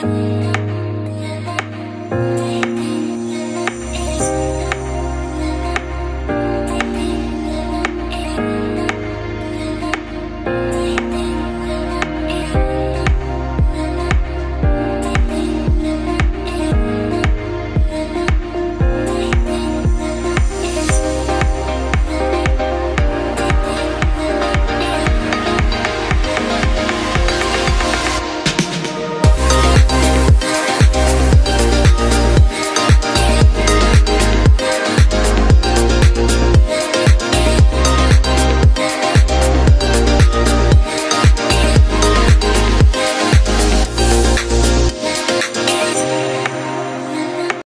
free.